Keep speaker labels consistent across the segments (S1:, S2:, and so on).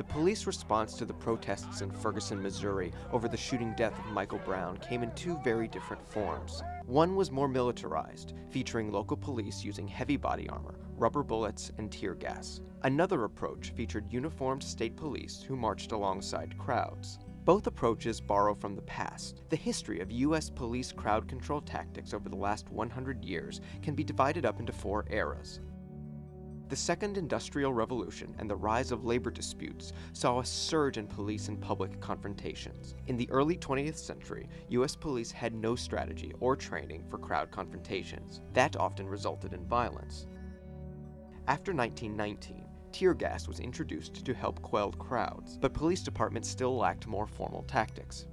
S1: The police response to the protests in Ferguson, Missouri over the shooting death of Michael Brown came in two very different forms. One was more militarized, featuring local police using heavy body armor, rubber bullets, and tear gas. Another approach featured uniformed state police who marched alongside crowds. Both approaches borrow from the past. The history of US police crowd control tactics over the last 100 years can be divided up into four eras. The Second Industrial Revolution and the rise of labor disputes saw a surge in police and public confrontations. In the early 20th century, US police had no strategy or training for crowd confrontations. That often resulted in violence. After 1919, tear gas was introduced to help quell crowds, but police departments still lacked more formal tactics.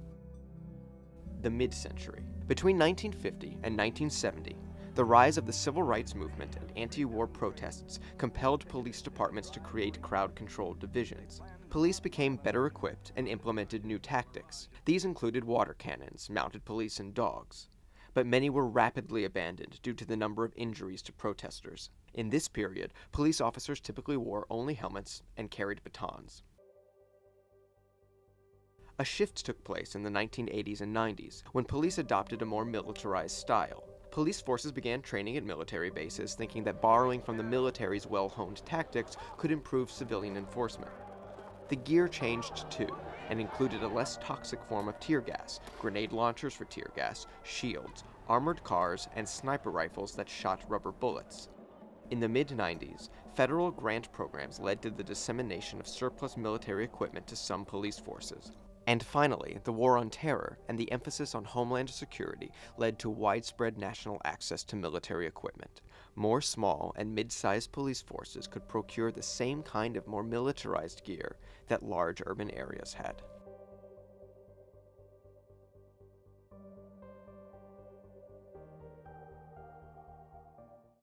S1: The mid century. Between 1950 and 1970, the rise of the civil rights movement and anti war protests compelled police departments to create crowd control divisions. Police became better equipped and implemented new tactics. These included water cannons, mounted police, and dogs. But many were rapidly abandoned due to the number of injuries to protesters. In this period, police officers typically wore only helmets and carried batons. A shift took place in the 1980s and 90s when police adopted a more militarized style. Police forces began training at military bases, thinking that borrowing from the military's well honed tactics could improve civilian enforcement. The gear changed too, and included a less toxic form of tear gas, grenade launchers for tear gas, shields, armored cars, and sniper rifles that shot rubber bullets. In the mid 90s, federal grant programs led to the dissemination of surplus military equipment to some police forces, and finally, the War on Terror and the emphasis on homeland security led to widespread national access to military equipment. More small and mid sized police forces could procure the same kind of more militarized gear that large urban areas had.